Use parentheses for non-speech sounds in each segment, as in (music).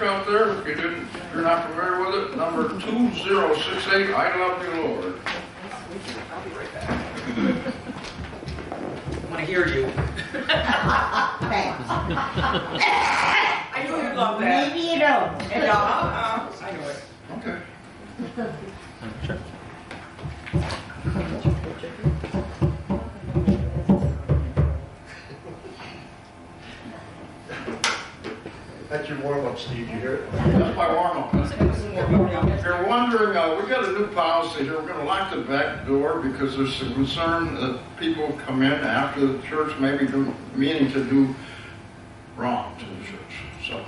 little black book out there. If you didn't, if you're not familiar with it, number 2068, I love you, Lord. I'll be right back. I want to hear you. Thanks. I knew you'd love that. Maybe you don't. And, uh, uh, I know it. Okay. That's your warm-up, Steve, you hear it? That's my warm-up. If you're wondering, uh, we got a new policy here. We're gonna lock the back door because there's some concern that people come in after the church, maybe do, meaning to do wrong to the church. So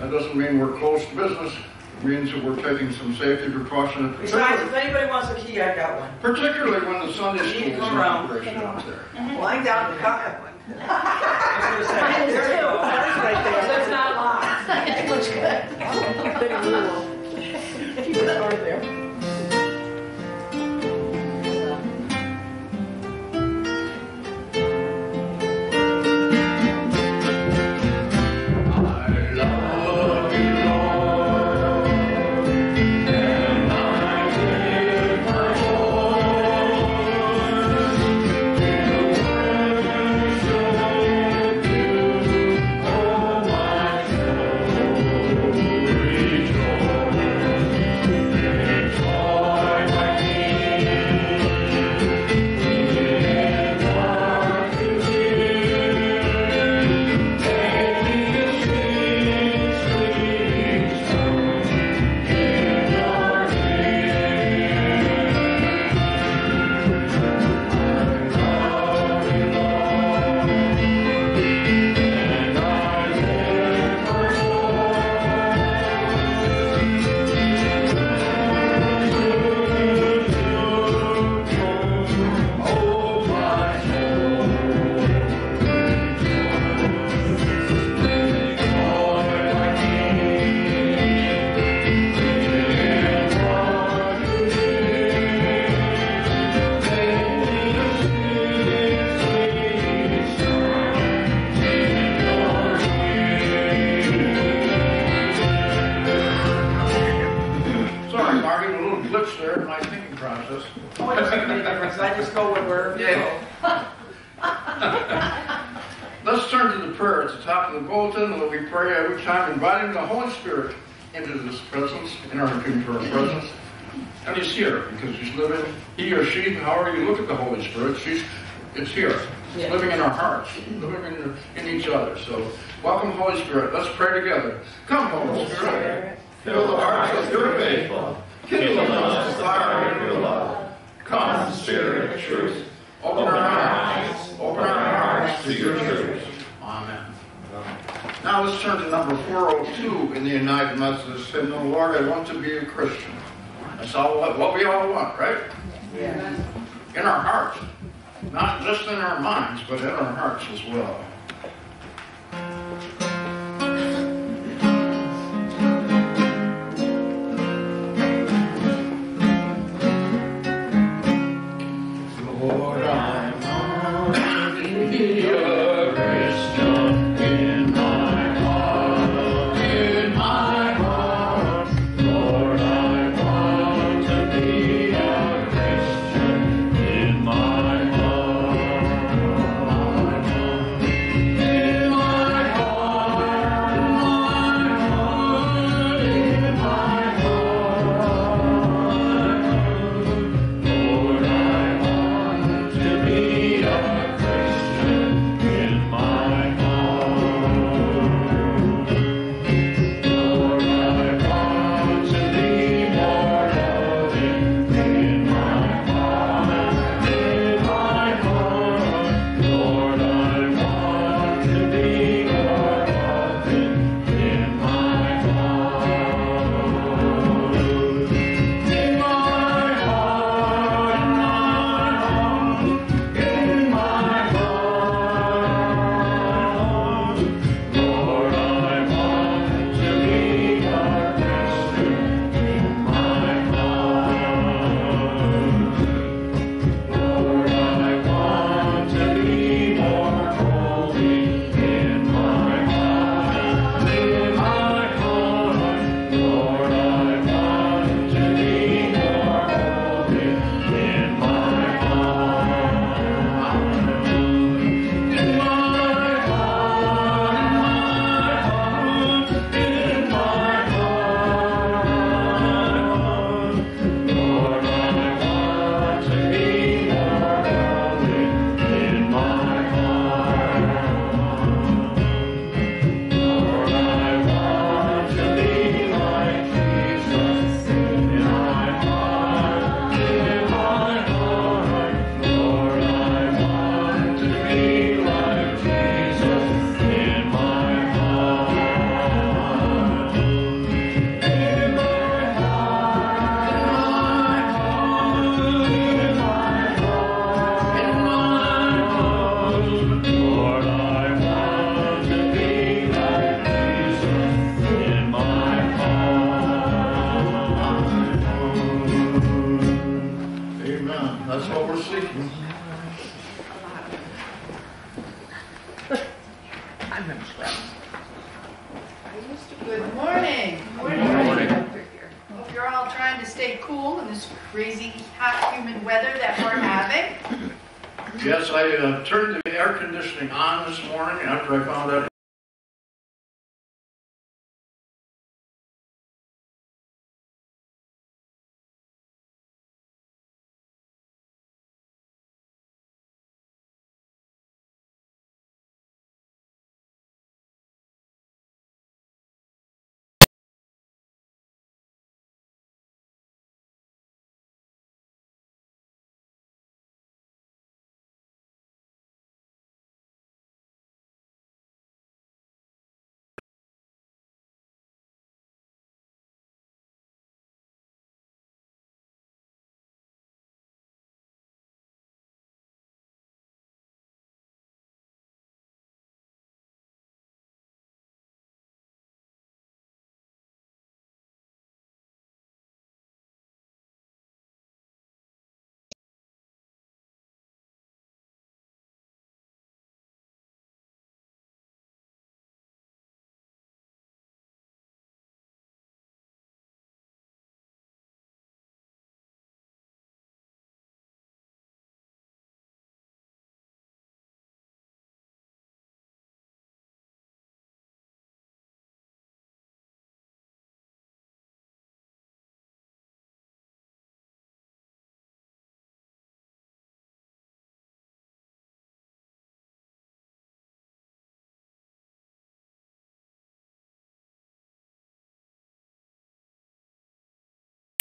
that doesn't mean we're closed to business. It means that we're taking some safety precautions. Besides, if anybody wants a key, I got one. Particularly when the Sunday school is in Come around. operation out there. Lying down in the cup. I was gonna say, (laughs) there you go. That's (laughs) right there. That's not locked. It looks good. Keep the door there. In my thinking process. Oh, it doesn't make a difference. I just go with wherever you go. Let's turn to the prayer at the top of the bulletin, where we pray every time inviting the Holy Spirit into this presence, enter into our presence. And he's here because he's living, he or she, however you look at the Holy Spirit, she's, it's here. It's Yeah. living in our hearts, living in, in each other. So welcome, Holy Spirit. Let's pray together. Come, Holy Spirit. Fill the hearts of your faithful. Kindle in us the fire of your love. Come, Spirit of truth. Open our eyes. Open our hearts to your truth. Amen. Now let's turn to number 402 in the United Methodist hymnal. Oh, Lord, I want to be a Christian. That's all what, what we all want, right? Yeah. In our hearts. Not just in our minds, but in our hearts as well.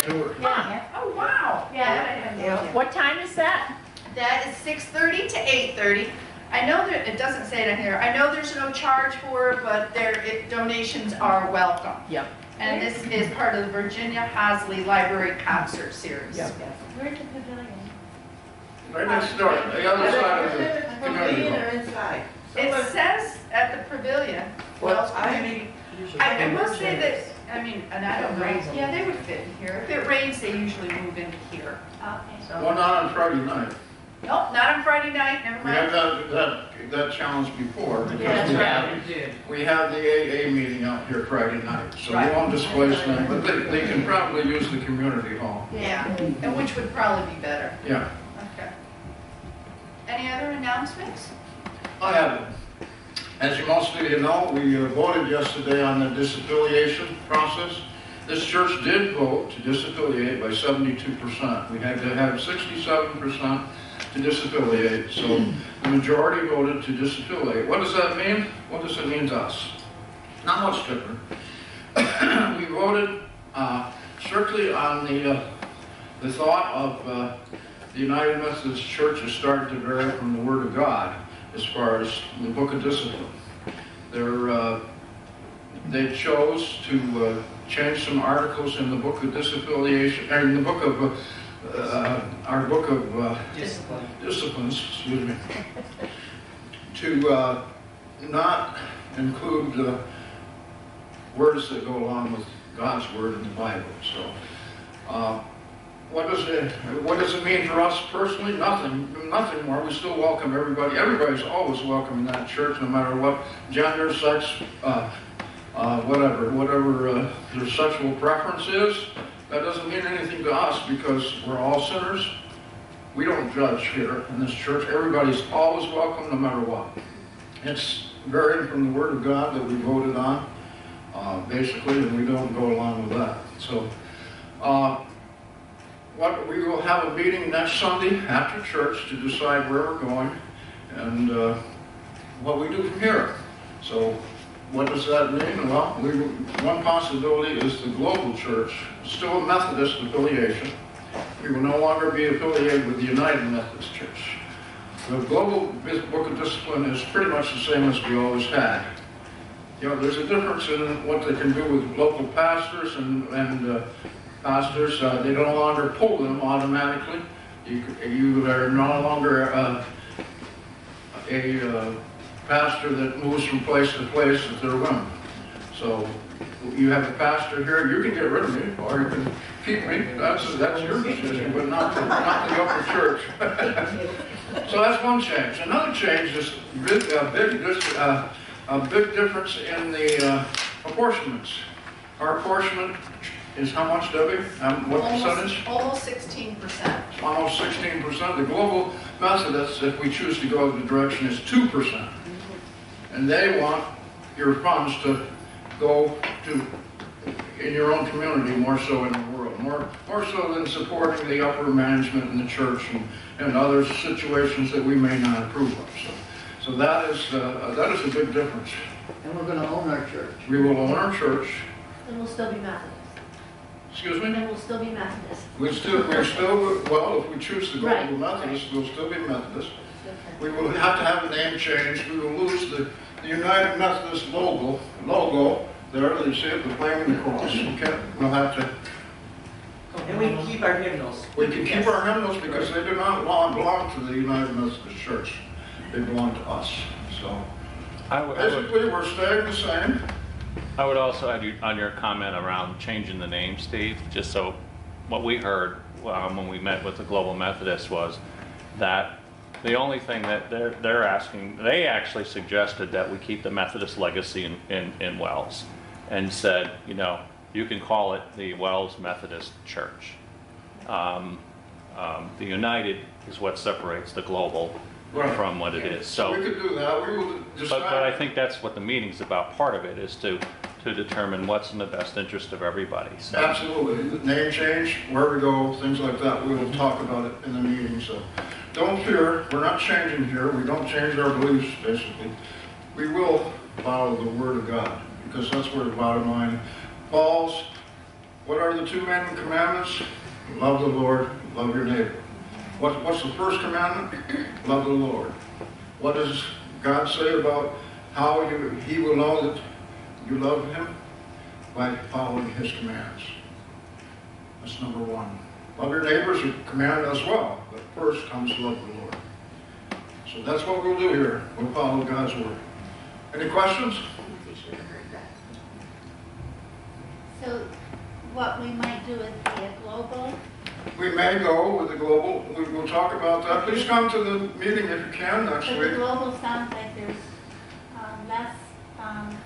Tour. Oh, wow. Yeah, that I have no. What time is that? That is 6:30 to 8:30. I know that, it doesn't say it on here, I know there's no charge for it, but there, it- donations are welcome. Yep. And this is part of the Virginia Hosley Library Concert Series. Yep. Where's the pavilion? Right next door, the other side of the Pavilion hall. or inside? It says at the pavilion, Wells Community. I, I must say that, I mean, and I don't know, yeah, they would fit in here. If it rains, they usually move into here. Okay. Well, not on Friday night. nope, not on Friday night, never We had mind. that, that, that challenge before. because Yeah, we that's had- right. did. We have the AA meeting out here Friday night, so we Right. won't displace them, but they, they can probably use the community hall. Yeah, and which would probably be better. Yeah, Okay. Any other announcements? I have it. As you most of you know, we uh, voted yesterday on the disaffiliation process. This church did vote to disaffiliate by seventy-two percent. We had to have sixty-seven percent to disaffiliate, so the majority voted to disaffiliate. What does that mean? What does it mean to us? Not much different. (coughs) We voted uh, strictly on the, uh, the thought of uh, the United Methodist Church is starting to vary from the Word of God as far as the Book of Discipline. They're, uh, they chose to uh, change some articles in the Book of Disaffiliation, or in the Book of, uh, uh, our Book of uh, Discipline. disciplines, excuse me, to uh, not include uh, words that go along with God's word in the Bible. So, uh, what does it what does it mean for us personally? Nothing, nothing more. We still welcome everybody. Everybody's always welcome in that church, no matter what gender, sex, uh, uh, whatever, whatever uh, their sexual preference is. That doesn't mean anything to us because we're all sinners. We don't judge here in this church. Everybody's always welcome, no matter what. It's varied from the Word of God that we voted on, uh, basically, and we don't go along with that. So, uh, what we will have a meeting next Sunday after church to decide where we're going and uh, what we do from here. So, what does that mean? Well, we, one possibility is the global church, still a Methodist affiliation. We will no longer be affiliated with the United Methodist Church. The Global Book of Discipline is pretty much the same as we always had. You know, there's a difference in what they can do with local pastors and, and uh, pastors. Uh, they no longer pull them automatically. You, you are no longer uh, a uh, pastor that moves from place to place at their whim. So you have a pastor here, you can get rid of me, or you can keep me. That's, that's your decision, but not, the- not the upper church. (laughs) So that's one change. Another change is big, a big, a big difference in the uh, apportionments. Our apportionment is how much, Debbie? Um, What percentage? Almost, almost sixteen percent. Almost sixteen percent. The Global Methodists, if we choose to go the direction, is two percent. And they want your funds to go to, in your own community, more so in the world, more, more so than supporting the upper management in the church and, and other situations that we may not approve of. So, so that is, uh, that is a big difference. And we're gonna own our church. We will own our church, And we'll still be Methodist. Excuse me, then we'll still be Methodist. we still, we're still, well, if we choose to go to Methodist, we'll still be Methodist. We will have to have a name change, we will lose the, the United Methodist logo, logo, there, you see it, the flame and the cross. We can't, we'll have to, And we can keep our hymnals. we can keep our hymnals because they do not belong, belong to the United Methodist Church. They belong to us, so. I would- I would, Basically, we're staying the same. I would also add you- on your comment around changing the name, Steve, just so, what we heard um, when we met with the Global Methodist was that the only thing that they're, they're asking, they actually suggested that we keep the Methodist legacy in, in, in Wells and said, you know, you can call it the Wells Methodist Church. Um, um, The United is what separates the global Right. from what it is, So we could do that, we will But, but I think that's what the meeting's about. Part of it is to, to determine what's in the best interest of everybody. So Absolutely, name change, where we go, things like that, we will talk about it in the meeting, so. Don't fear, we're not changing here, we don't change our beliefs, basically. We will follow the word of God, because that's where the bottom line falls. What are the two main commandments? Love the Lord, love your neighbor. What, what's the first commandment? (clears throat) Love the Lord. What does God say about how you, he will know that you love him? By following his commands. That's number one. Love your neighbors are commanded as well, but first comes love the Lord. So that's what we'll do here. We'll follow God's word. Any questions? So what we might do is be a global, We may go with the global, we will talk about that. Please come to the meeting if you can next but the week. global sounds like there's um, less, um,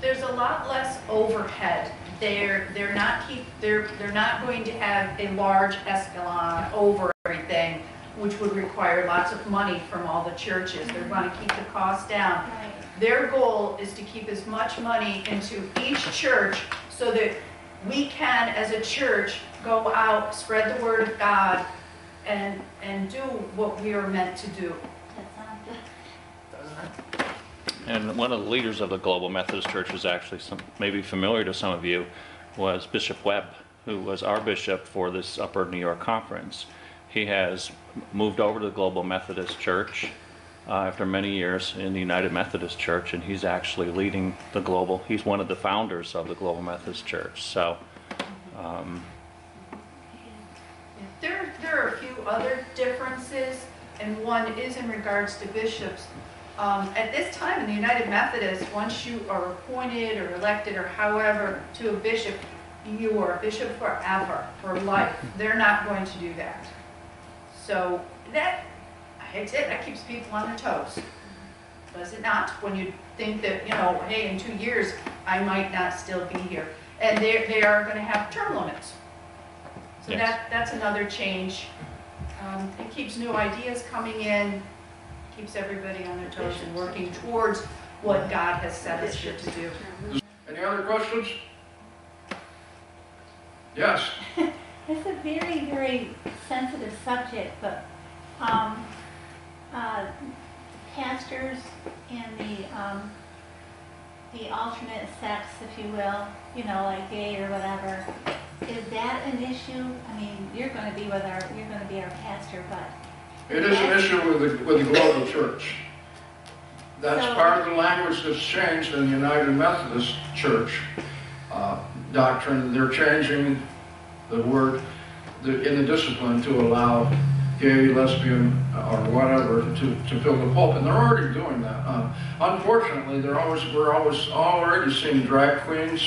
There's a lot less overhead. They're, they're not keep, they're, they're not going to have a large escalon over everything, which would require lots of money from all the churches. They're going to keep the cost down. right, Their goal is to keep as much money into each church so that we can, as a church, go out, spread the word of God, and, and do what we are meant to do. And one of the leaders of the Global Methodist Church is actually some, maybe familiar to some of you, was Bishop Webb, who was our bishop for this Upper New York Conference. He has moved over to the Global Methodist Church uh, after many years in the United Methodist Church, and he's actually leading the global, he's one of the founders of the Global Methodist Church. So, um, There, there are a few other differences, and one is in regards to bishops. Um, At this time in the United Methodist, once you are appointed or elected or however to a bishop, you are a bishop forever, for life. They're not going to do that. So that, I hate to say it, that keeps people on their toes. Does it not? When you think that, you know, hey, in two years, I might not still be here. And they, they are going to have term limits. So Yes. that, that's another change. Um, It keeps new ideas coming in, keeps everybody on their toes and working towards what God has set us here to do. Any other questions? Yes? (laughs) It's a very, very sensitive subject, but, um, uh, pastors and the, um, the alternate sex, if you will, you know, like gay or whatever, is that an issue? I mean, you're gonna be with our, you're gonna be our pastor, but, It is an issue with the, with the global church. That's So- part of the language that's changed in the United Methodist Church uh, doctrine. They're changing the word the- in the discipline to allow gay, lesbian, or whatever to, to fill the pulpit. And they're already doing that. Uh, Unfortunately, they're always, we're always already seeing drag queens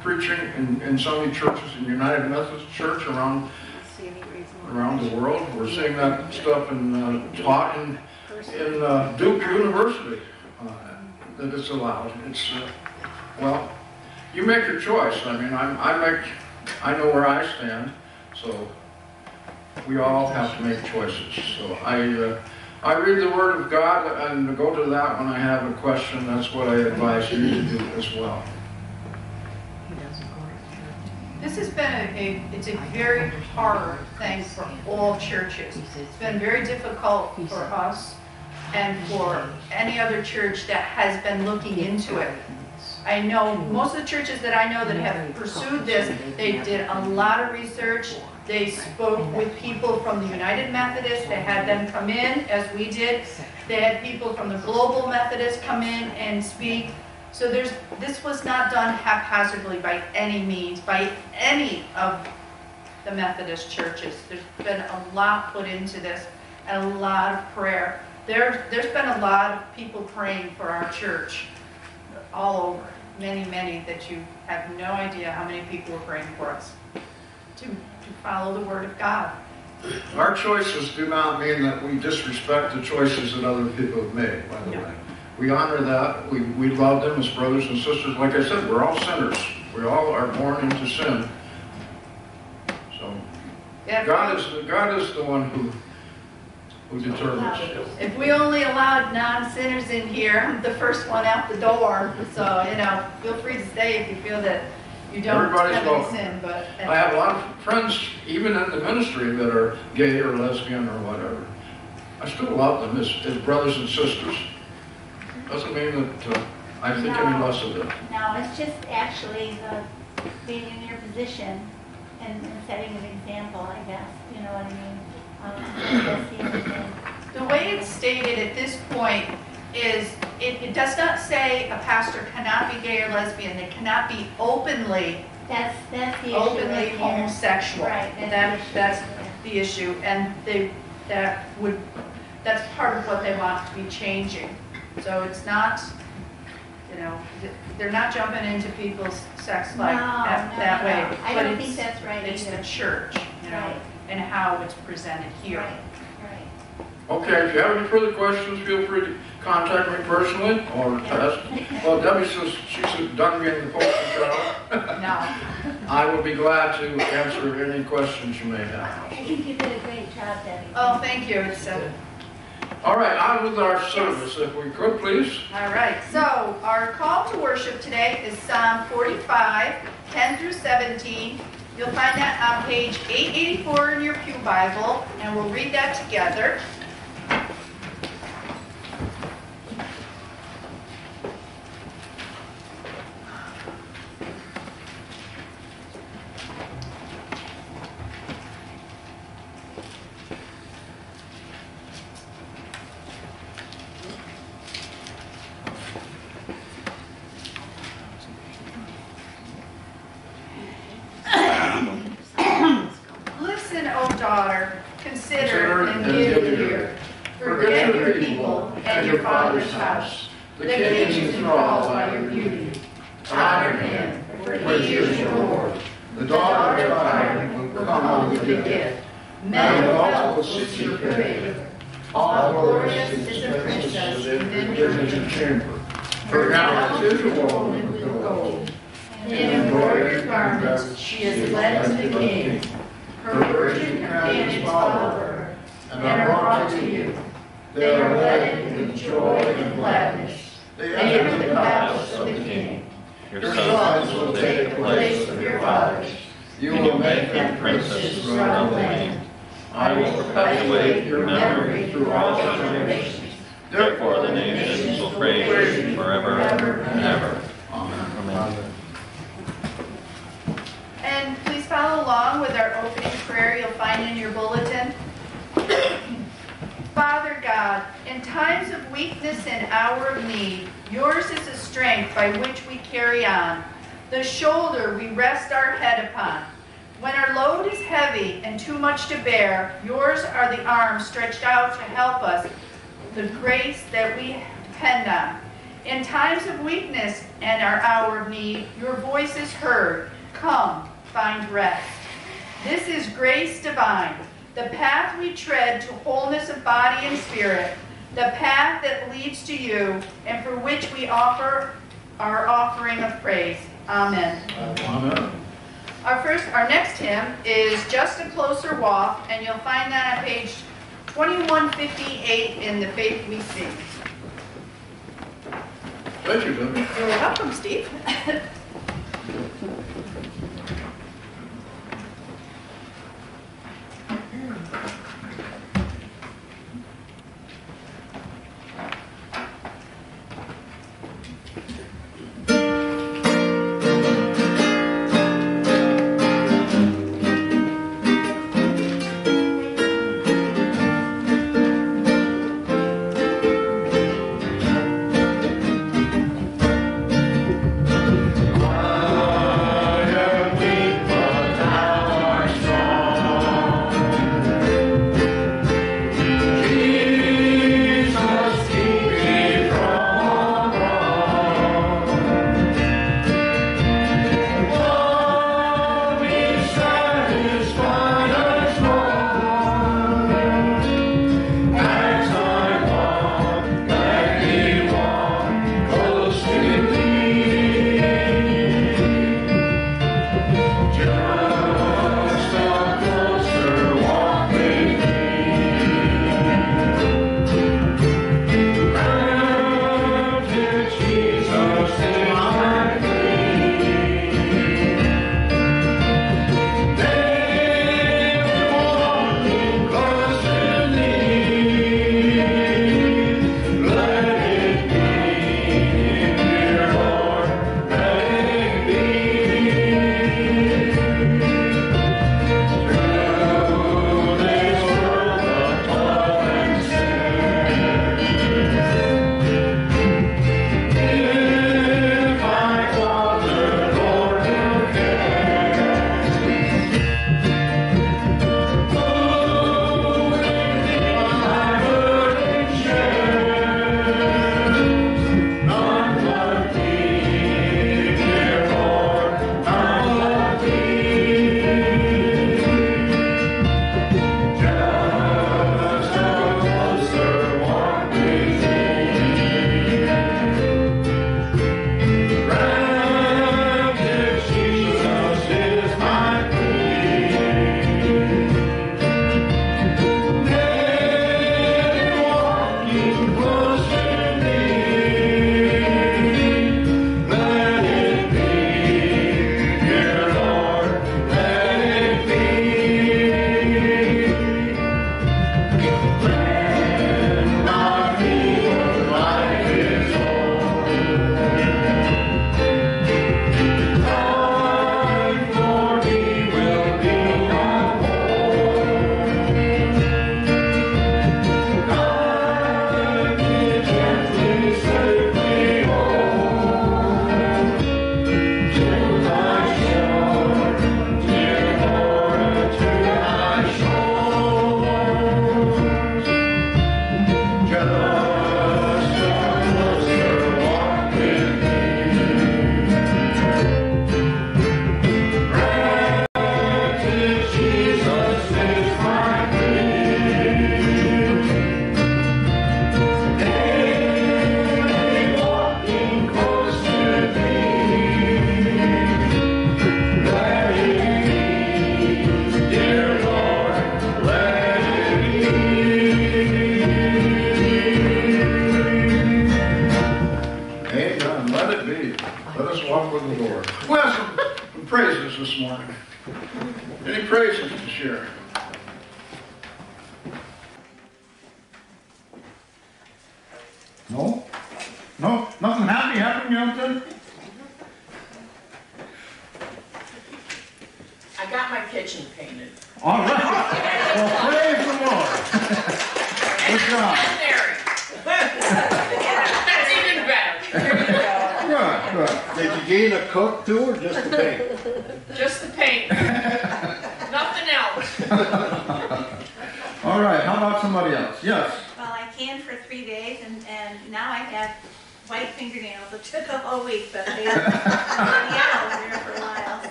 preaching in, in so many churches in United Methodist Church around around the world. We're seeing that stuff in, uh, taught in, in uh, Duke University, uh, that it's allowed. It's, uh, well, you make your choice. I mean, I'm, I make I know where I stand, so we all have to make choices. So I, uh, I read the Word of God and go to that when I have a question. That's what I advise you to do as well. This has been a, a- it's a very hard thing for all churches. It's been very difficult for us and for any other church that has been looking into it. I know, most of the churches that I know that have pursued this, they did a lot of research. They spoke with people from the United Methodist, they had them come in, as we did. They had people from the Global Methodist come in and speak. So there's, this was not done haphazardly by any means, by any of the Methodist churches. There's been a lot put into this, and a lot of prayer. There, there's been a lot of people praying for our church, all over, many, many, that you have no idea how many people were praying for us, to, to follow the word of God. Our choices do not mean that we disrespect the choices that other people have made, by the No. way. We honor that, we, we love them as brothers and sisters. Like I said, we're all sinners. We all are born into sin. So, Yeah, God is, God is the one who, who determines. If we only allowed non-sinners in here, I'm the first one out the door. So, you know, feel free to stay if you feel that you don't Everybody's have any welcome. sin, but. I have a lot of friends, even in the ministry, that are gay or lesbian or whatever. I still love them as, as brothers and sisters. Doesn't mean that uh, I think any less of them. No, it's just actually the, being in your position and and setting an example, I guess, you know what I mean? Um, That's the only thing. The way it's stated at this point is, it, it does not say a pastor cannot be gay or lesbian. They cannot be openly, That's, that's the issue openly right homosexual. Right, And that's that, the issue. that's the issue. And they, that would, that's part of what they want to be changing. So it's not, you know, they're not jumping into people's sex life No, that, no, that no, way. I But don't think that's right It's the church, you know, Right. and how it's presented here. Right. Okay, if you have any further questions, feel free to contact me personally or ask. Well, Debbie says she's done getting in the poster child. No. (laughs) I will be glad to answer any questions you may have. I think you did a great job, Debbie. Oh, thank you. It's, uh, All right, on with our service, if we could, please. All right, so our call to worship today is Psalm 45, 10 through 17. You'll find that on page 884 in your Pew Bible, and we'll read that together. Listen, O daughter, consider and give ear. Forget your people and your father's house. The king is enthralled by your beauty. Honor him, for he is your Lord. The daughter of Zion will come home with a gift. Men of wealth will sit your parade. All glorious is a princess within her chamber. Her gown is a woman with gold. In embroidered garments she is led to the king. Her virgin companions follow her and are brought to you. They are led with joy and gladness. They enter the palace of the king. Your Your sons sons will will take the place of your fathers. You will make make them princes throughout the land. I will perpetuate your memory through all generations. Therefore, the nations will praise you forever and ever. Amen. And please follow along with our opening prayer you'll find in your bulletin. Father God, in times of weakness and hour of need, yours is the strength by which we carry on, the shoulder we rest our head upon. When our load is heavy and too much to bear, yours are the arms stretched out to help us, the grace that we depend on. In times of weakness and our hour of need, your voice is heard. Come, find rest. This is grace divine, the path we tread to wholeness of body and spirit, the path that leads to you, and for which we offer our offering of praise. Amen. Amen. Our first, our next hymn is Just a Closer Walk, and you'll find that on page 2158 in the Faith We Sing. Thank you, Debbie. You're welcome, Steve. (laughs) Amen.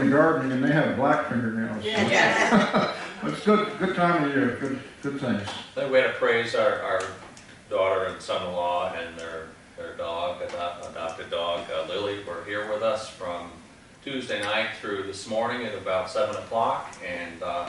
The gardening and they have black fingernails. Yes. (laughs) It's good, good time of year, good, good things. I think we had to praise our, our daughter and son-in-law and their, their dog, adopt- adopted dog, uh, Lily, were here with us from Tuesday night through this morning at about seven o'clock, and, uh,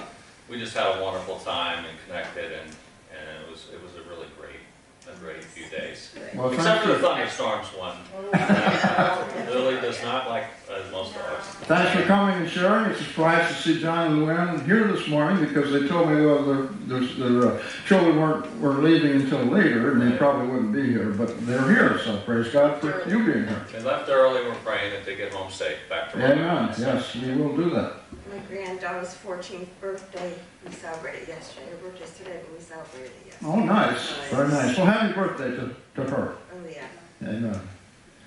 we just had a wonderful time and connected, and, and it was, it was a really great, a few days. Well, Except thank for the you. thunderstorms one. (laughs) Lily does not like, as most of us. Thanks for coming and sharing. It's a surprise to see John and Luann here this morning because they told me well, their, their, their uh, children weren't, weren't leaving until later and they probably wouldn't be here, but they're here, so praise God for you being here. They left early, we're praying that they get home safe, back to work. Amen. Yes, we will do that. My granddaughter's fourteenth birthday, we celebrated yesterday, her birthday's today, but we celebrated it yesterday. Oh, nice. Very nice. Well, happy birthday to, to her. Oh, yeah. Amen.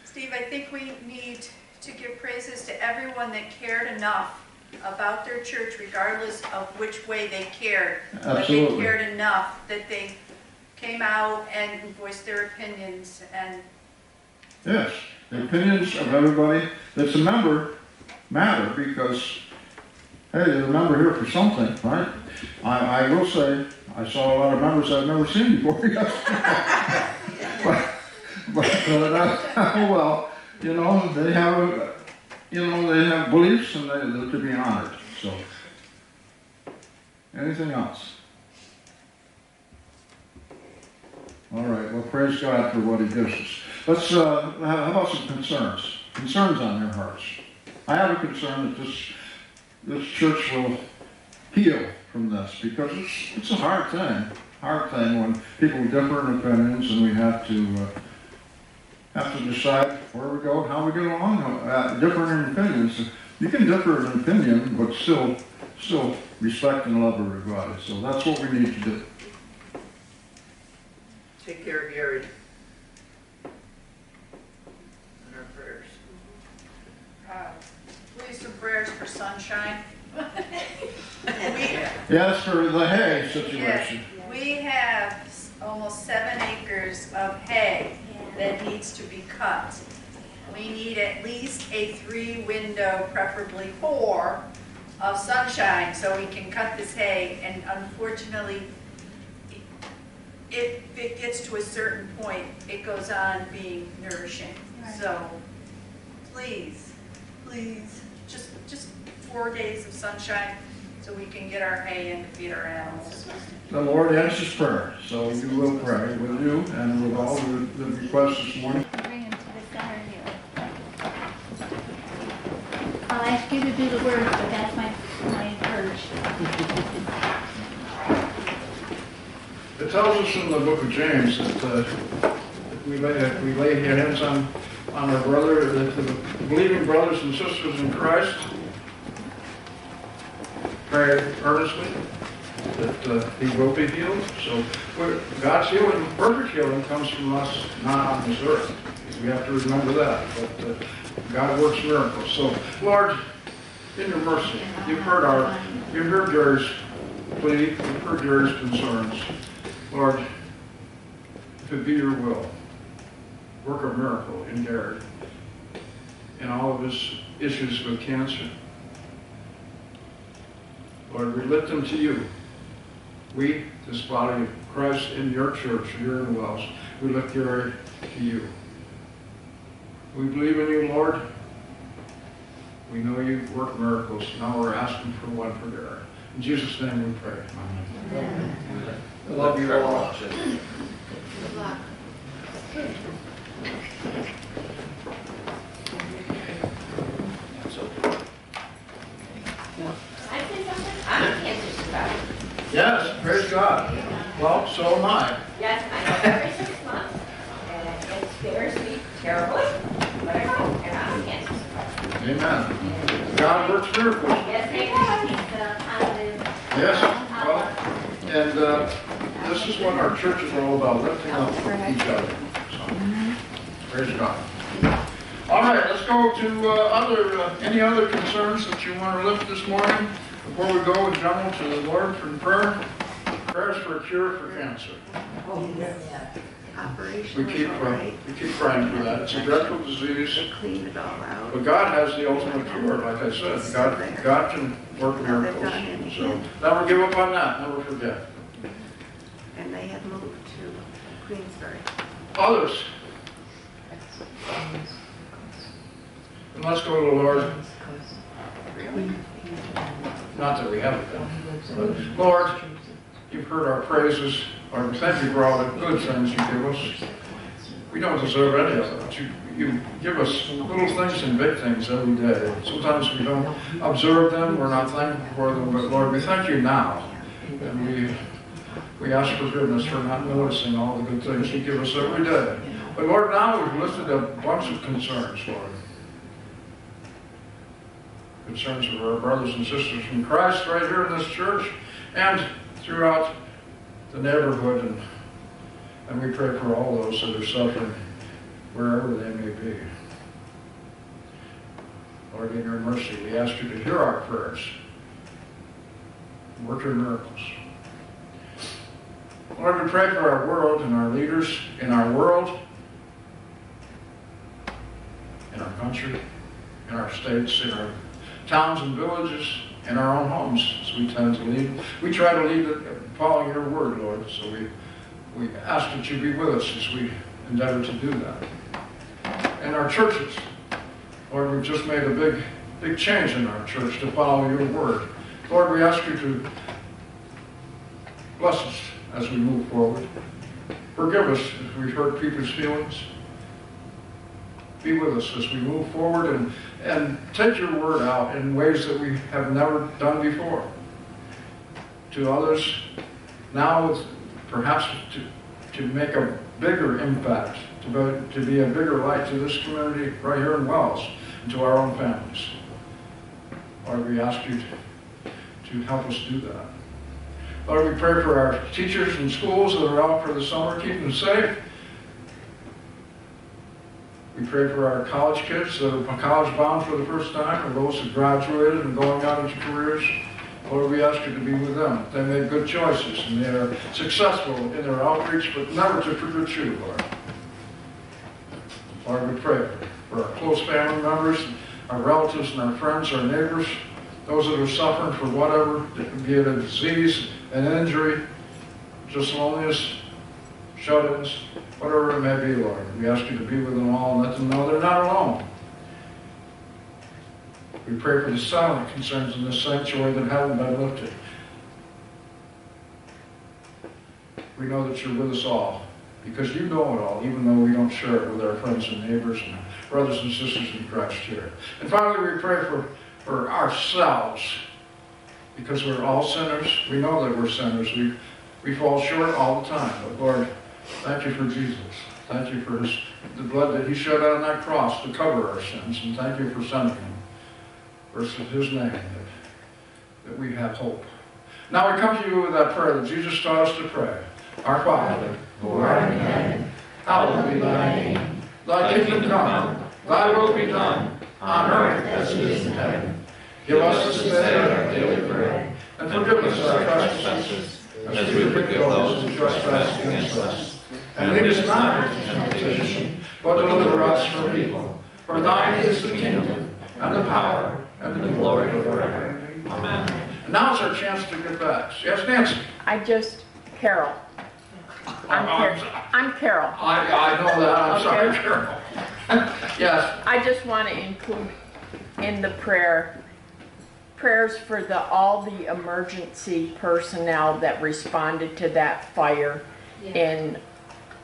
Steve, I think we need to give praises to everyone that cared enough about their church regardless of which way they cared. But they Absolutely. cared enough that they came out and voiced their opinions and Yes, the opinions of everybody that's a member matter because, hey, you're a member here for something, right? I, I will say, I saw a lot of members I've never seen before. (laughs) But, but, uh, oh (laughs) well, you know, they have, you know, they have beliefs and they, they're to be honored, so. Anything else? All right, well, praise God for what he gives us. Let's, uh, how about some concerns? Concerns on your hearts. I have a concern that this, this church will heal from this because it's, it's a hard thing. Hard thing when people differ in opinions and we have to, uh, have to decide where we go, how we get along, uh, different in opinions. You can differ in opinion, but still, still respect and love everybody. So that's what we need to do. Take care Gary. And our prayers. uh, please some prayers for sunshine. (laughs) We, Yes, for the hay Yes, situation. we have s- almost seven acres of hay that needs to be cut. We need at least a three-window, preferably four, of sunshine so we can cut this hay. And unfortunately, if it gets to a certain point, it goes on being nourishing. So please, please, just, just four days of sunshine so we can get our hay and feed our animals. The Lord answers prayer, so you will pray with you and with all the the requests this morning. Bring him to the center here. I'll ask you to do the words, but that's my, my urge. It tells us in the book of James that uh, if we lay, if we lay hands on, on our brother, that the believing brothers and sisters in Christ, pray earnestly that uh, he will be healed. So God's healing, perfect healing comes from us, not on this earth. We have to remember that. But uh, God works miracles. So Lord, in your mercy, you've heard our, you've heard Jerry's plea, you've heard Jerry's concerns. Lord, if it be your will, work a miracle in Gary and all of his issues with cancer. Lord, we lift them to you. We, this body of Christ in your church here in Wells, we lift Gary to you. We believe in you, Lord. We know you work miracles. Now we're asking for one for Gary. In Jesus' name we pray. Amen. I love you all. I say something? I'm cancer survivor. Yes, praise God. Well, so am I. Yes, I know every six months, and it scares me terribly, but I know, and I'm a cancer survivor. Amen. God works miracles. Yes, they do. He's a positive. Yes, well, and uh, this is what our church is all about, lifting up each other. Praise God. All right, let's go to uh, other, uh, any other concerns that you want to lift this morning before we go in general to the Lord for prayer? Prayers for a cure for cancer. Oh, yeah. Operation We keep, uh, right. we keep praying for that. It's a dreadful disease. They cleaned it all out. But God has the ultimate cure, like I said. God, God can work miracles. So never give up on that, never forget. And they had moved to Queensbury. Others? And let's go to the Lord Not that we haven't been. Lord, you've heard our praises. Lord, thank you for all the good things you give us. We don't deserve any of but you, you give us little things and big things every day. Sometimes we don't observe them, we're not thankful for them, but Lord, we thank you now. And we, we ask forgiveness for not noticing all the good things you give us every day. But Lord, now we've listed a bunch of concerns, Lord. Concerns of our brothers and sisters in Christ right here in this church and throughout the neighborhood. And, and we pray for all those that are suffering wherever they may be. Lord, in your mercy, we ask you to hear our prayers. Work your miracles. Lord, we pray for our world and our leaders in our world, in our country, in our states, in our towns and villages, in our own homes, as we tend to lead. We try to lead it following your word, Lord, so we, we ask that you be with us as we endeavor to do that. In our churches, Lord, we've just made a big, big change in our church to follow your word. Lord, we ask you to bless us as we move forward. Forgive us if we've hurt people's feelings. Be with us as we move forward and, and take your word out in ways that we have never done before. To others, now perhaps to, to make a bigger impact, to be, to be a bigger light to this community right here in Wells and to our own families. Lord, we ask you to, to help us do that. Lord, we pray for our teachers and schools that are out for the summer, keep them safe. We pray for our college kids that are college bound for the first time, or those who graduated and going out into careers. Lord, we ask you to be with them. They made good choices and they are successful in their outreach, but never to forget you, Lord. Lord, we pray for our close family members, our relatives and our friends, our neighbors, those that are suffering for whatever, be it a disease, an injury, just loneliness, shut-ins, whatever it may be, Lord. We ask you to be with them all and let them know they're not alone. We pray for the silent concerns in this sanctuary that haven't been lifted. We know that you're with us all because you know it all, even though we don't share it with our friends and neighbors and brothers and sisters in Christ here. And finally, we pray for, for ourselves because we're all sinners. We know that we're sinners. We, we fall short all the time. But Lord, thank you for Jesus. Thank you for his, the blood that he shed on that cross to cover our sins. And thank you for sending him. In his name that, that we have hope. Now we come to you with that prayer that Jesus taught us to pray. Our Father, who art in heaven, hallowed be thy name. Thy kingdom come, thy will be done, on earth as it is in heaven. Give us this day our daily bread, and forgive us our trespasses, as we forgive those who trespass against us. And lead us not into temptation, but deliver us from evil. For thine is the kingdom, and the power, and the glory forever. Amen. And now's our chance to give back. Yes, Nancy? I just, Carol. I'm I'm Carol. I'm Carol. I, I know that, I'm sorry, Carol. (laughs) Yes, I just want to include in the prayer, prayers for the, all the emergency personnel that responded to that fire in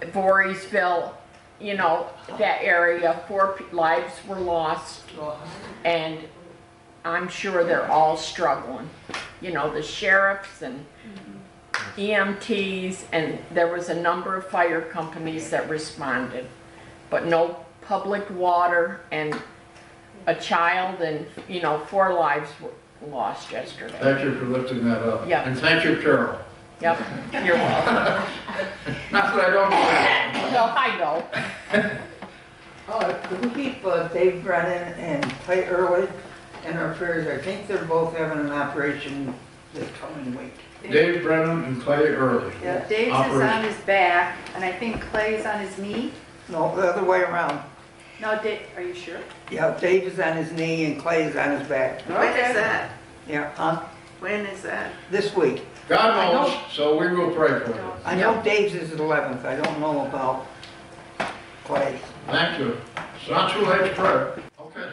Voorheesville, you know, that area. Four pe- lives were lost. And I'm sure they're all struggling. You know, the sheriffs and EMTs, and there was a number of fire companies that responded. But no public water and a child and, you know, four lives were lost yesterday. thank you for lifting that up. Yeah. And thank you, Carol. Yep, you're welcome. Not that I don't know. No, I know. Uh, could we keep uh, Dave Brennan and Clay Early in our prayers? I think they're both having an operation this coming week. Dave Brennan and Clay Early. Yeah, Dave's is on his back, and I think Clay's on his knee. No, the other way around. No, Dave, are you sure? Yeah, Dave is on his knee and Clay is on his back. When is that? Yeah, huh? When is that? This week. God knows, so we will pray for you. I know Dave's is the 11th. I don't know about Clay. Thank you. It's not too late to pray. Okay.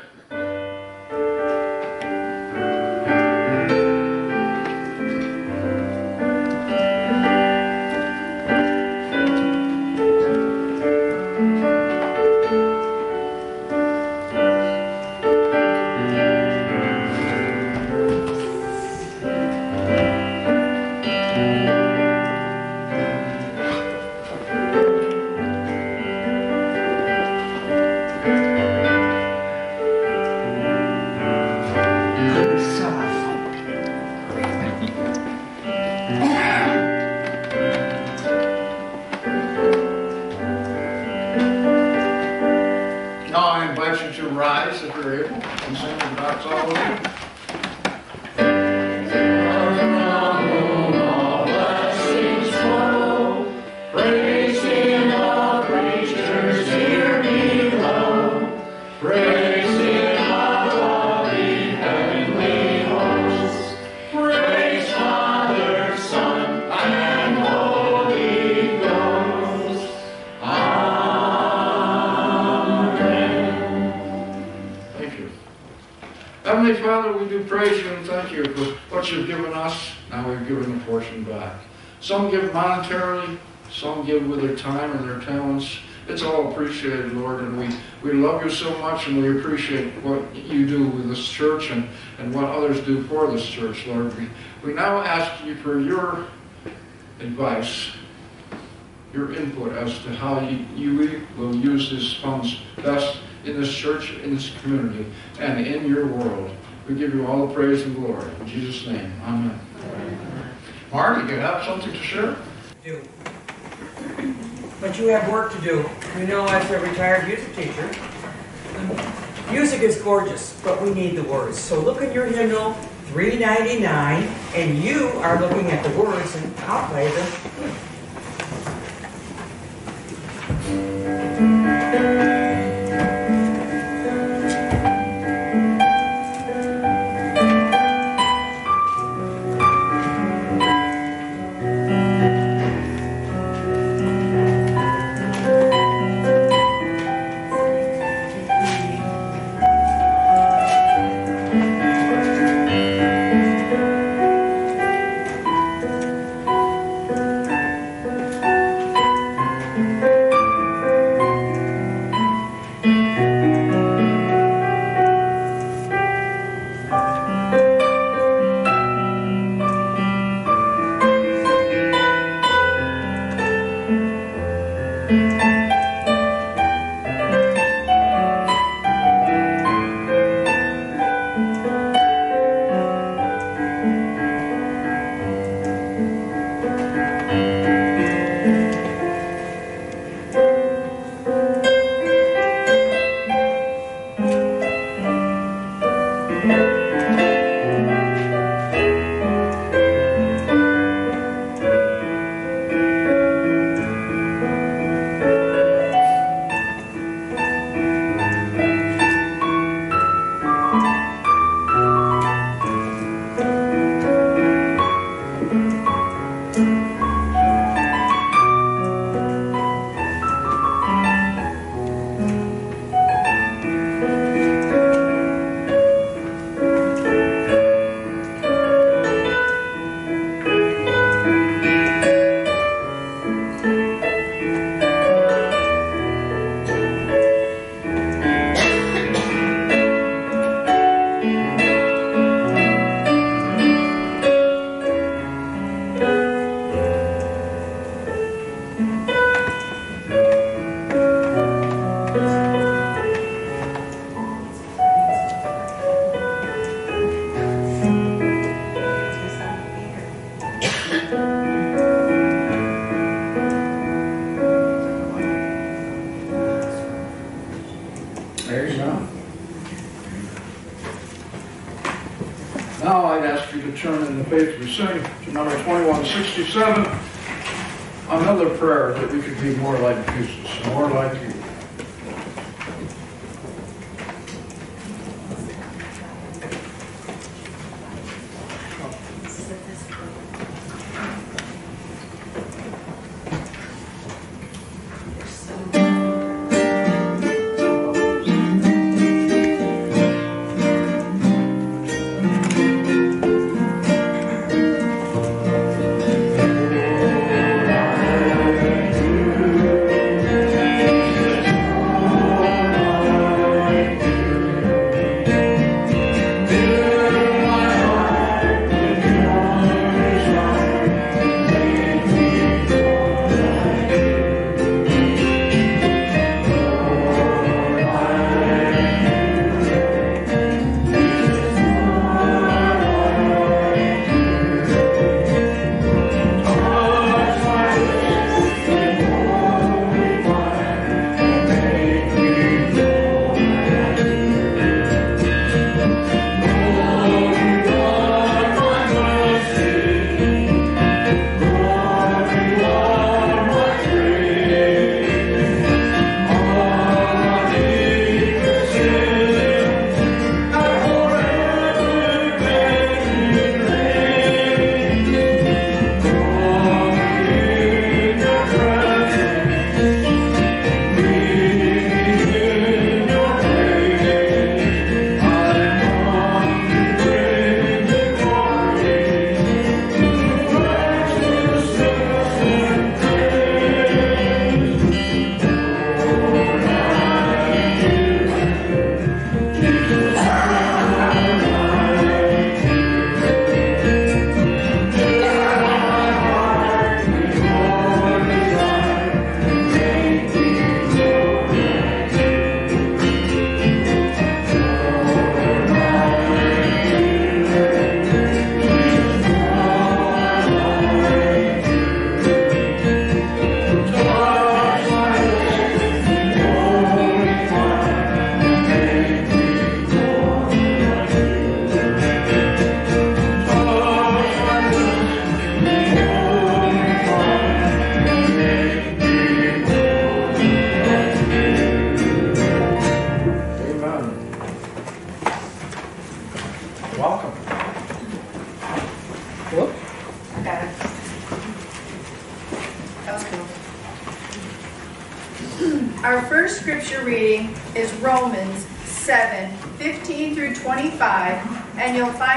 Appreciated, Lord, and we, we love you so much and we appreciate what you do with this church and, and what others do for this church, Lord. We, we now ask you for your advice, your input as to how you, you will use these funds best in this church, in this community, and in your world. We give you all the praise and glory. In Jesus' name, amen. Marty, you have something to share? do. But you have work to do. You know, as a retired music teacher, music is gorgeous, but we need the words. So look at your hymnal, 399, and you are looking at the words, and I'll play them. 2167.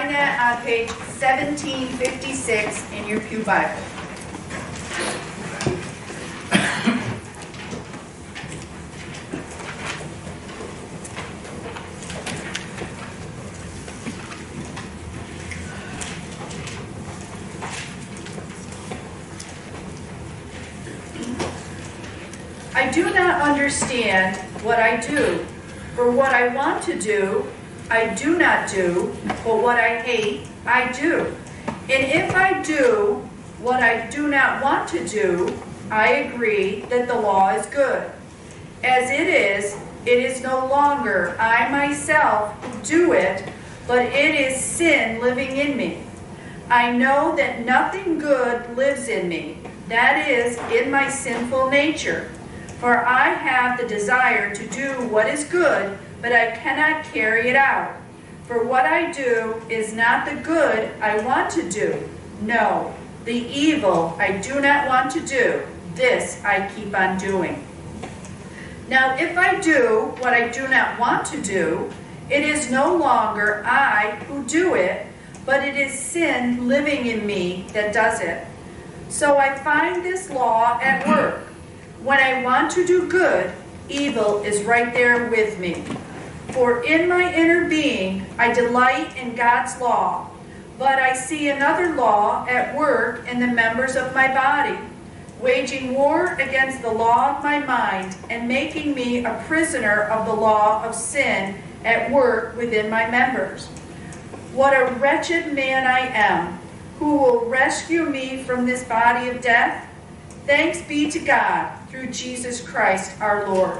That on uh, page 1756 in your Pew Bible. I do not understand what I do. For what I want to do, I do not do, what I hate, I do. And if I do what I do not want to do, I agree that the law is good. As it is, it is no longer I myself who do it, but it is sin living in me. I know that nothing good lives in me, that is, in my sinful nature. For I have the desire to do what is good, but I cannot carry it out. For what I do is not the good I want to do. No, the evil I do not want to do, this I keep on doing. Now, if I do what I do not want to do, it is no longer I who do it, but it is sin living in me that does it. So I find this law at work. When I want to do good, evil is right there with me. For in my inner being, I delight in God's law, but I see another law at work in the members of my body, waging war against the law of my mind and making me a prisoner of the law of sin at work within my members. What a wretched man I am! Who will rescue me from this body of death? Thanks be to God through Jesus Christ our Lord.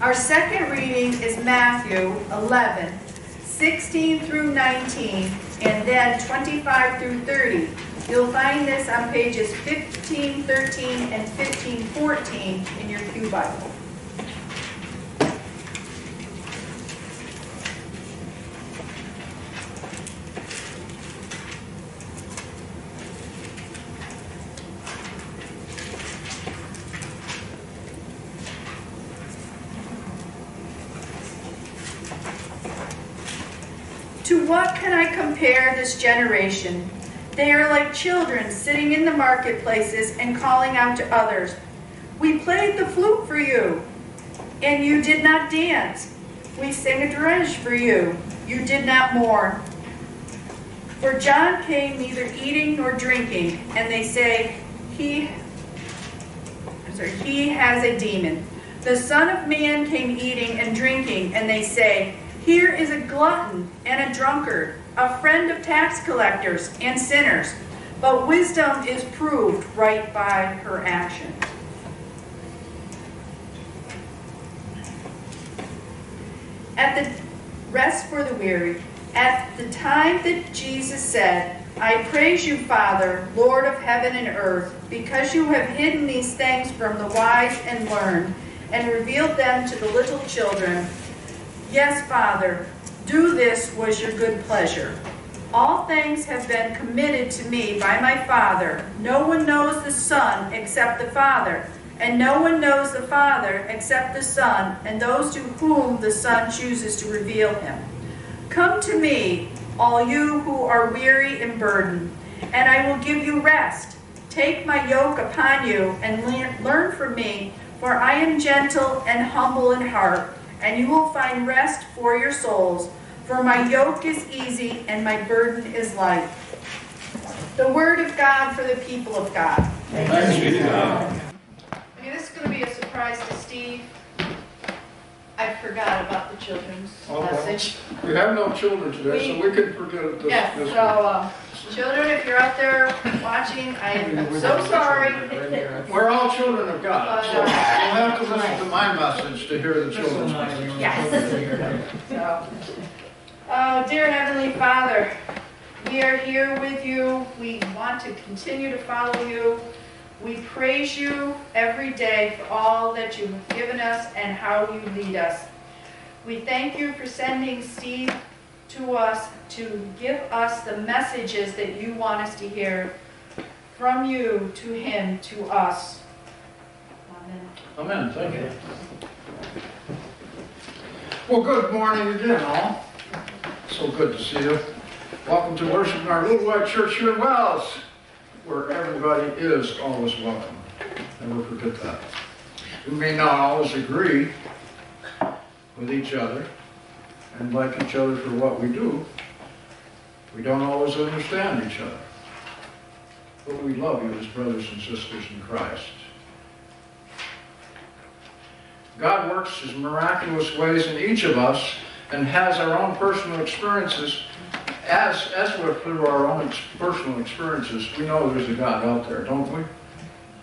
Our second reading is Matthew 11, 16 through 19, and then 25 through 30. You'll find this on pages 15, 13, and 15, 14 in your Pew Bible. To what can I compare this generation? They are like children sitting in the marketplaces and calling out to others, We played the flute for you, and you did not dance. We sang a dirge for you, you did not mourn. For John came neither eating nor drinking, and they say, He, I'm sorry, he has a demon. The Son of Man came eating and drinking, and they say, Here is a glutton and a drunkard, a friend of tax collectors and sinners. But wisdom is proved right by her actions. At the rest for the weary, at the time that Jesus said, I praise you, Father, Lord of heaven and earth, because you have hidden these things from the wise and learned, and revealed them to the little children. Yes, Father, do this was your good pleasure. All things have been committed to me by my Father. No one knows the Son except the Father, and no one knows the Father except the Son, and those to whom the Son chooses to reveal him. Come to me, all you who are weary and burdened, and I will give you rest. Take my yoke upon you and learn from me, for I am gentle and humble in heart, and you will find rest for your souls. For my yoke is easy and my burden is light. The word of God for the people of God. Thanks be to God. Okay, this is going to be a surprise to Steve. I forgot about the children's Oh, well. message. We have no children today, so we can forget it this, Yes, this so, uh, children, if you're out there watching, I am so sorry. We're all children of God, so you'll have to listen to my message to hear the children's message. Yes. (laughs) So, uh, dear Heavenly Father, we are here with you. We want to continue to follow you. We praise you every day for all that you have given us and how you lead us. We thank you for sending Steve to us to give us the messages that you want us to hear from you to him, to us. Amen. Amen, thank you. Well, good morning again, all. So good to see you. Welcome to worship in our Little White Church here in Wells, where everybody is always welcome. Never forget that. We may not always agree with each other and like each other for what we do. We don't always understand each other. But we love you as brothers and sisters in Christ. God works his miraculous ways in each of us and has our own personal experiences. As, as we're through our own ex- personal experiences, we know there's a God out there, don't we?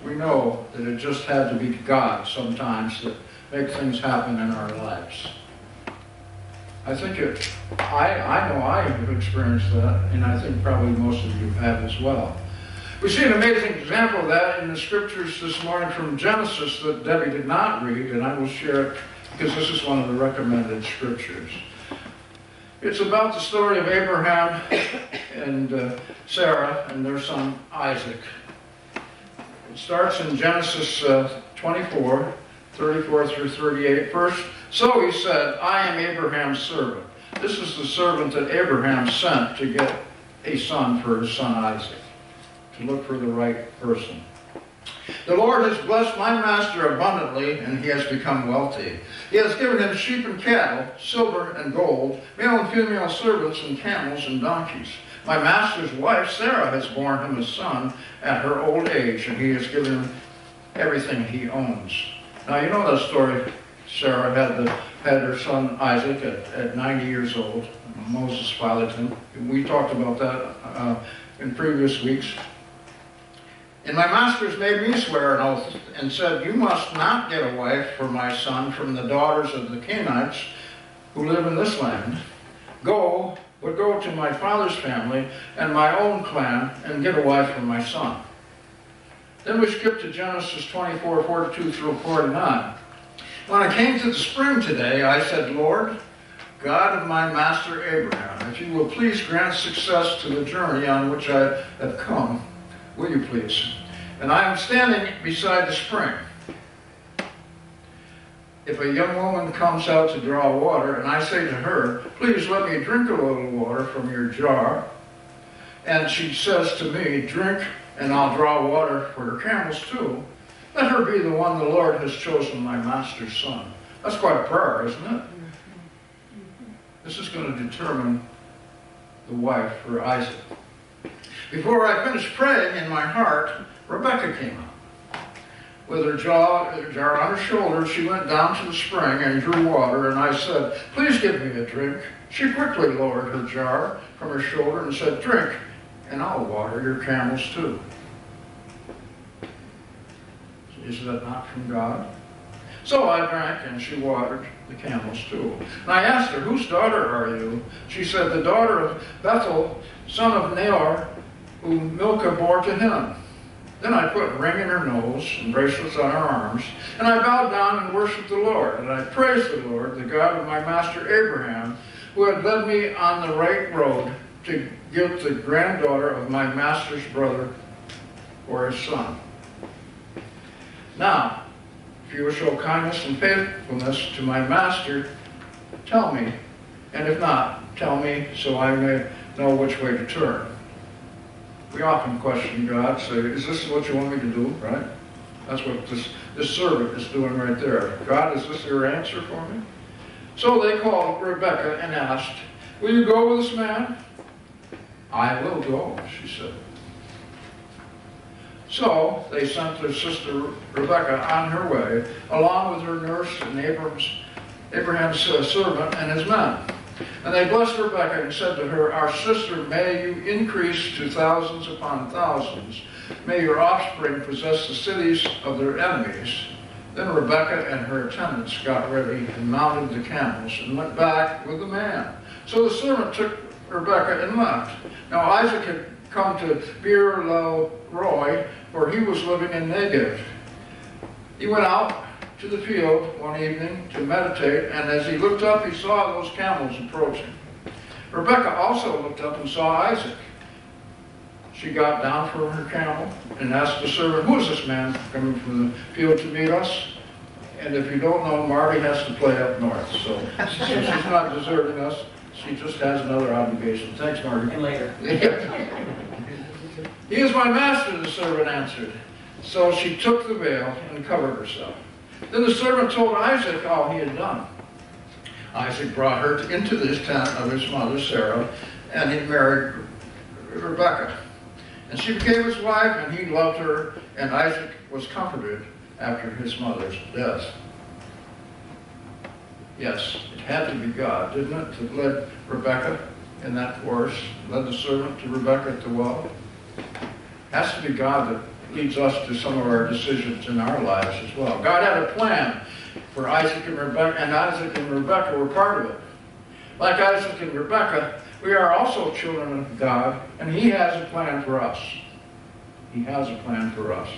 We know that it just had to be God sometimes that make things happen in our lives. I think it, I, I know I have experienced that, and I think probably most of you have as well. We see an amazing example of that in the scriptures this morning from Genesis that Debbie did not read, and I will share it because this is one of the recommended scriptures. It's about the story of Abraham and uh, Sarah and their son Isaac. It starts in Genesis uh, 24, 34 through 38. First, so he said, I am Abraham's servant. This is the servant that Abraham sent to get a son for his son Isaac to look for the right person. The Lord has blessed my master abundantly, and he has become wealthy. He has given him sheep and cattle, silver and gold, male and female servants, and camels and donkeys. My master's wife, Sarah, has borne him a son at her old age, and he has given him everything he owns. Now, you know that story. Sarah had, the, had her son Isaac at, at 90 years old. Moses fathered him. We talked about that uh, in previous weeks. And my masters made me swear an oath and said, You must not get a wife for my son from the daughters of the Canaanites who live in this land. Go, but go to my father's family and my own clan and get a wife for my son. Then we skip to Genesis 24, 42 through 49. When I came to the spring today, I said, Lord, God of my master Abraham, if you will please grant success to the journey on which I have come, will you please? And I am standing beside the spring. If a young woman comes out to draw water, and I say to her, please let me drink a little water from your jar, and she says to me, drink, and I'll draw water for her camels too, let her be the one the Lord has chosen my master's son. That's quite a prayer, isn't it? This is going to determine the wife for Isaac. Before I finished praying in my heart, Rebecca came up. With her jaw, jar on her shoulder, she went down to the spring and drew water, and I said, Please give me a drink. She quickly lowered her jar from her shoulder and said, Drink, and I'll water your camels too. Is that not from God? So I drank, and she watered the camels too. And I asked her, Whose daughter are you? She said, The daughter of Bethuel, son of Nahor, who Milcah bore to him. Then I put a ring in her nose and bracelets on her arms, and I bowed down and worshiped the Lord. And I praised the Lord, the God of my master Abraham, who had led me on the right road to give the granddaughter of my master's brother for his son. Now, if you will show kindness and faithfulness to my master, tell me. And if not, tell me so I may know which way to turn. We often question God, say, is this what you want me to do, right? That's what this, this servant is doing right there. God, is this your answer for me? So they called Rebecca and asked, will you go with this man? I will go, she said. So they sent their sister Rebecca on her way, along with her nurse and Abraham's, Abraham's uh, servant and his men. And they blessed Rebekah and said to her, Our sister, may you increase to thousands upon thousands. May your offspring possess the cities of their enemies. Then Rebekah and her attendants got ready and mounted the camels and went back with the man. So the servant took Rebekah and left. Now Isaac had come to Beer Roy, for he was living in Negev. He went out to the field one evening to meditate, and as he looked up, he saw those camels approaching. Rebecca also looked up and saw Isaac. She got down from her camel and asked the servant, Who is this man coming from the field to meet us? And if you don't know, Marty has to play up north, so she's (laughs) not deserting us. She just has another obligation. Thanks, Marty. And later. (laughs) (laughs) He is my master, the servant answered. So she took the veil and covered herself. Then the servant told Isaac all he had done. Isaac brought her into this tent of his mother Sarah, and he married Rebekah. And she became his wife, and he loved her, and Isaac was comforted after his mother's death. Yes, it had to be God, didn't it, that led Rebekah in that course, led the servant to Rebekah at the well? has to be God that leads us to some of our decisions in our lives as well. God had a plan for Isaac and Rebekah, and Isaac and Rebekah were part of it. Like Isaac and Rebekah, we are also children of God, and He has a plan for us. He has a plan for us.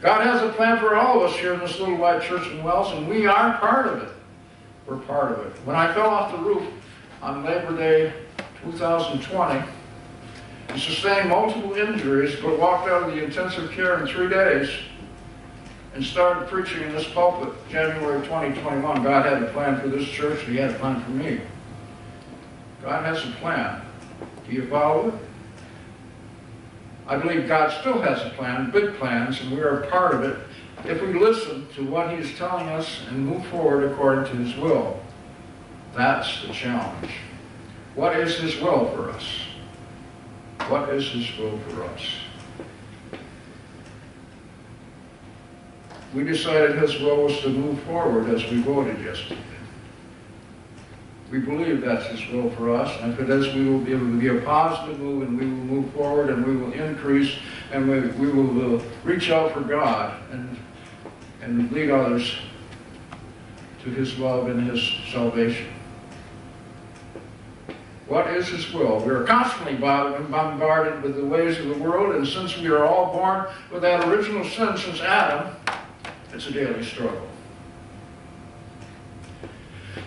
God has a plan for all of us here in this little white church in Wells, and we are part of it. We're part of it. When I fell off the roof on Labor Day 2020, and sustained multiple injuries, but walked out of the intensive care in three days and started preaching in this pulpit January 2021. God had a plan for this church, and He had a plan for me. God has a plan. Do you follow it? I believe God still has a plan, big plans, and we are a part of it if we listen to what He is telling us and move forward according to His will. That's the challenge. What is His will for us? What is His will for us? We decided His will was to move forward as we voted yesterday. We believe that's His will for us, and if it is, we will be able to be a positive move, and we will move forward, and we will increase, and we, we will uh, reach out for God and, and lead others to His love and His salvation. What is His will? We are constantly bombarded with the ways of the world, and since we are all born with that original sin since Adam, it's a daily struggle.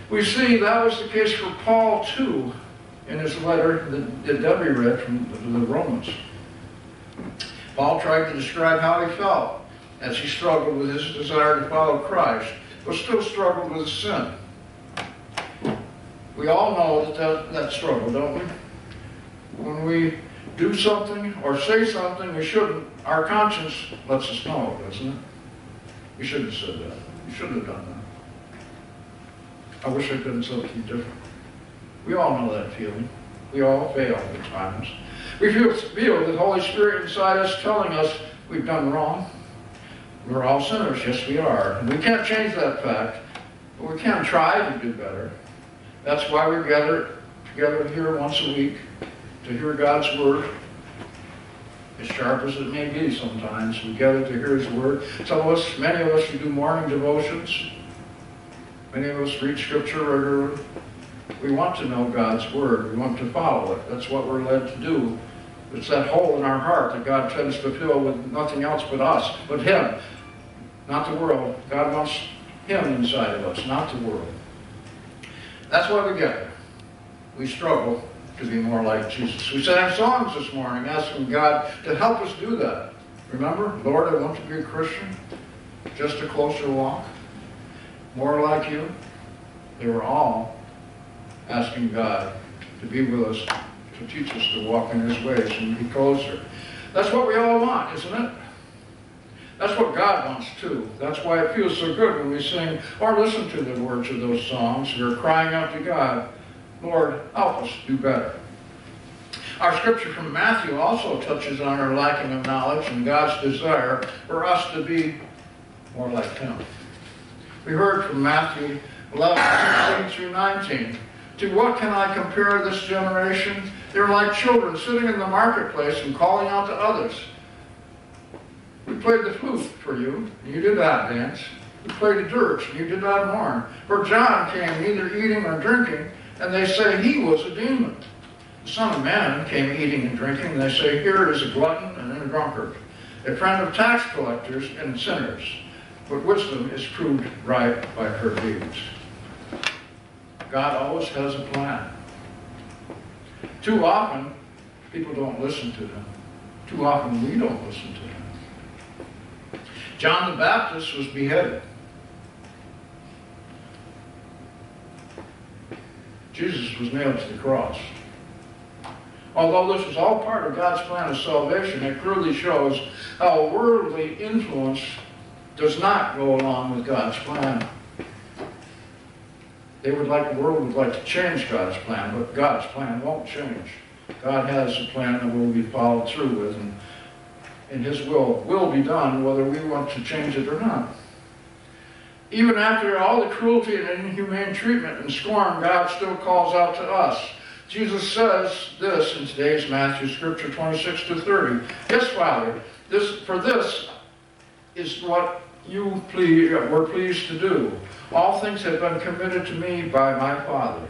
We see that was the case for Paul, too, in his letter that, that Debbie read from the, the Romans. Paul tried to describe how he felt as he struggled with his desire to follow Christ, but still struggled with sin. We all know that, that that struggle, don't we? When we do something or say something we shouldn't, our conscience lets us know, doesn't it? You shouldn't have said that. You shouldn't have done that. I wish I'd done something different. We all know that feeling. We all fail at times. We feel, feel the Holy Spirit inside us telling us we've done wrong. We're all sinners. Yes, we are. And we can't change that fact, but we can try to do better. That's why we gather together here once a week to hear God's Word. As sharp as it may be sometimes, we gather to hear His Word. Some of us, many of us, do morning devotions, Many of us read Scripture regularly. We want to know God's Word. We want to follow it. That's what we're led to do. It's that hole in our heart that God tends to fill with nothing else but us, but Him, not the world. God wants Him inside of us, not the world. That's why we gather. We struggle to be more like Jesus. We sang songs this morning asking God to help us do that. Remember, Lord, I want to be a Christian. Just a closer walk more like you. They were all asking God to be with us, to teach us to walk in His ways and be closer. That's what we all want, isn't it? That's what God wants too. That's why it feels so good when we sing or listen to the words of those songs. We're crying out to God, Lord, help us do better. Our scripture from Matthew also touches on our lacking of knowledge and God's desire for us to be more like Him. We heard from Matthew 11, 16 through 19. To what can I compare this generation? They're like children sitting in the marketplace and calling out to others. We played the flute for you, and you did not dance. We played the dirge, and you did not mourn. For John came neither eating nor drinking, and they say he was a demon. The Son of Man came eating and drinking, and they say, Here is a glutton and a drunkard, a friend of tax collectors and sinners but wisdom is proved right by her deeds. God always has a plan. Too often, people don't listen to them. Too often, we don't listen to them. John the Baptist was beheaded. Jesus was nailed to the cross. Although this was all part of God's plan of salvation, it clearly shows how worldly influence does not go along with God's plan. They would like, the world would like to change God's plan, but God's plan won't change. God has a plan that will be followed through with, and, and His will will be done whether we want to change it or not. Even after all the cruelty and inhumane treatment and scorn, God still calls out to us. Jesus says this in today's Matthew scripture 26 to 30. Yes, Father, this, for this is what you please, uh, were pleased to do. All things have been committed to me by my Father.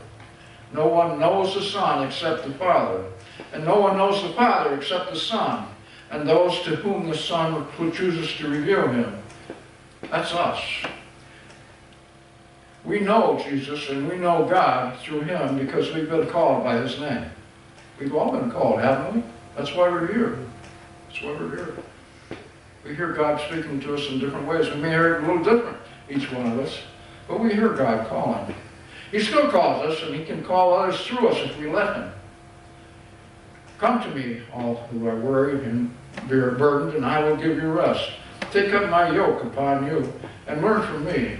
No one knows the Son except the Father, and no one knows the Father except the Son, and those to whom the Son chooses to reveal him. That's us. We know Jesus and we know God through him because we've been called by his name. We've all been called, haven't we? That's why we're here. That's why we're here. We hear God speaking to us in different ways. We may hear it a little different, each one of us, but we hear God calling. He still calls us, and he can call others through us if we let him. Come to me, all who are worried and burdened, and I will give you rest. Take up my yoke upon you, and learn from me,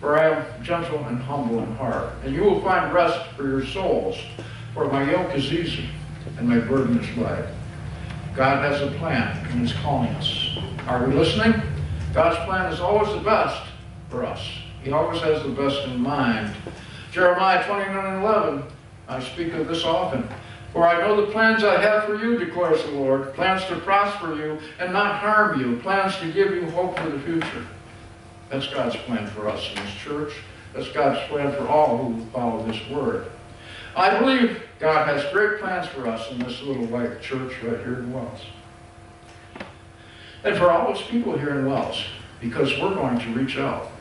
for I am gentle and humble in heart, and you will find rest for your souls. For my yoke is easy, and my burden is light. God has a plan, and He's calling us. Are we listening? God's plan is always the best for us. He always has the best in mind. Jeremiah 29 11, I speak of this often. For I know the plans I have for you, declares the Lord, plans to prosper you and not harm you, plans to give you hope for the future. That's God's plan for us in this church. That's God's plan for all who follow this word. I believe God has great plans for us in this little white church right here in Wells. And for all those people here in Wells, because we're going to reach out.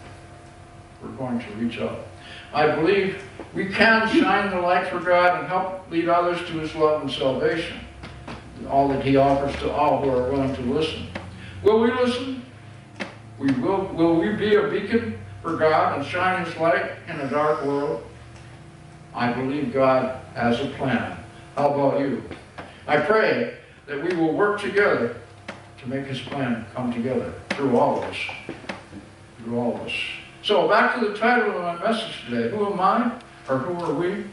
We're going to reach out. I believe we can shine the light for God and help lead others to his love and salvation. All that he offers to all who are willing to listen. Will we listen? We will, will we be a beacon for God and shine his light in a dark world? I believe God has a plan. How about you? I pray that we will work together to make his plan come together through all of us. Through all of us. So back to the title of my message today. Who am I? Or who are we?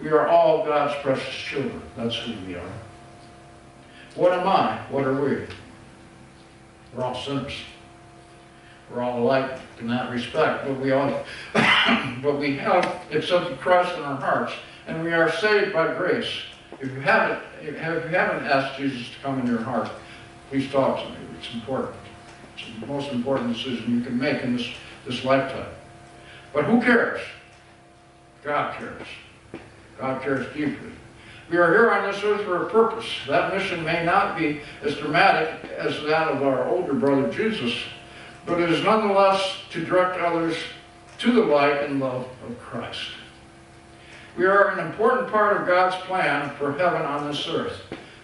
We are all God's precious children. That's who we are. What am I? What are we? We're all sinners. We're all alike in that respect, but we all, (coughs) but we have accepted Christ in our hearts, and we are saved by grace. If you haven't, if you haven't asked Jesus to come in your heart, please talk to me. It's important. It's the most important decision you can make in this, this lifetime. But who cares? God cares. God cares deeply. We are here on this earth for a purpose. That mission may not be as dramatic as that of our older brother Jesus, but it is nonetheless to direct others to the light and love of Christ. We are an important part of God's plan for heaven on this earth.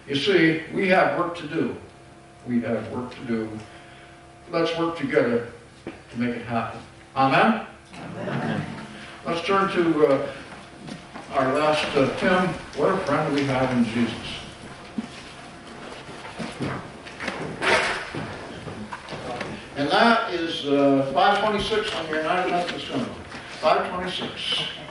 You see, we have work to do. We have work to do. Let's work together to make it happen. Amen? Amen. Let's turn to uh, our last uh, Tim. What a friend we have in Jesus. And that is uh, 526 on your United Methodist Hymnal. 526.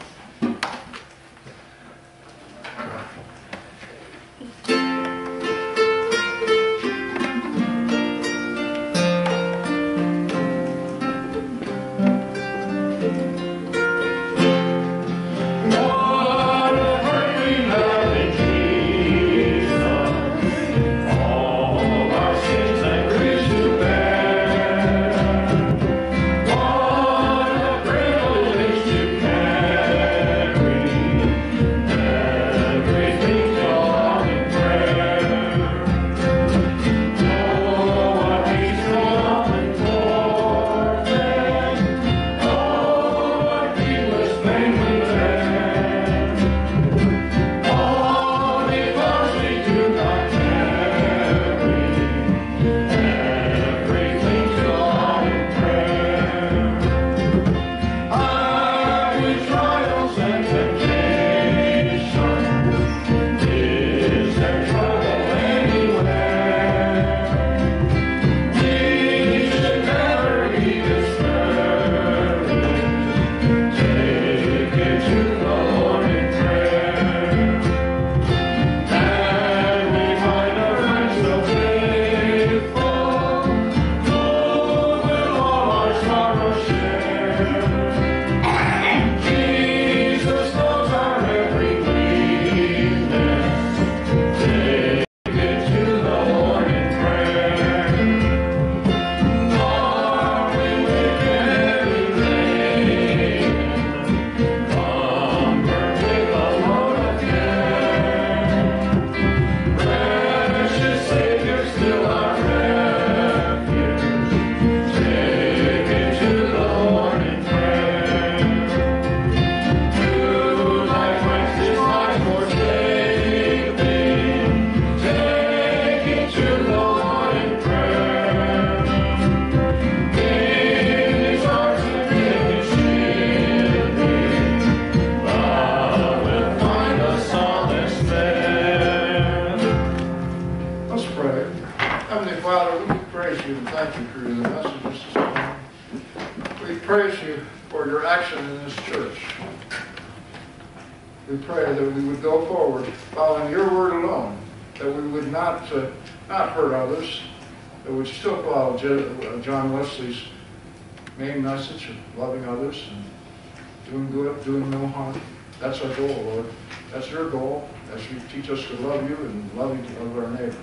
Teach us to love you and loving to love our neighbors.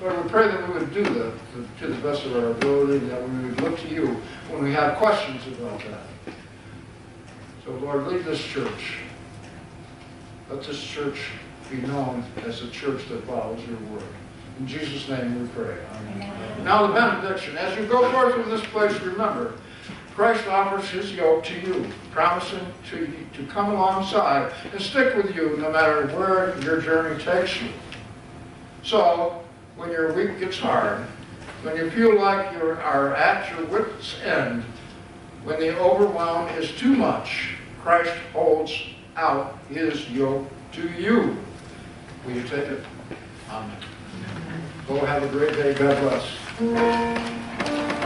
Lord, we pray that we would do that to- to the best of our ability, and that we would look to you when we have questions about that. So Lord, lead this church. Let this church be known as a church that follows your word. In Jesus' name we pray. Amen. Now the benediction. As you go forth from this place, remember, Christ offers his yoke to you, promising to, to come alongside and stick with you no matter where your journey takes you. So, when your week gets hard, when you feel like you are at your wit's end, when the overwhelm is too much, Christ holds out his yoke to you. Will you take it? Amen. Go have a great day. God bless.